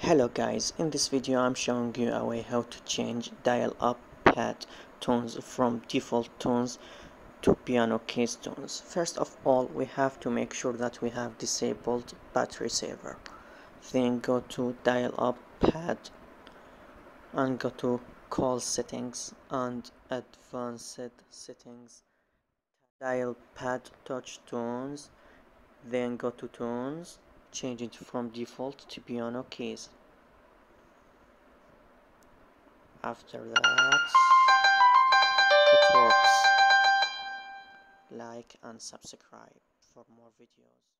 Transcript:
Hello guys, in this video I'm showing you a way how to change dial-up pad tones from default tones to piano keys tones. First of all, we have to make sure that we have disabled battery saver. Then go to dial-up pad and go to call settings and advanced settings. Dial pad touch tones, then go to tones change it from default to piano keys after that it works. Like and subscribe for more videos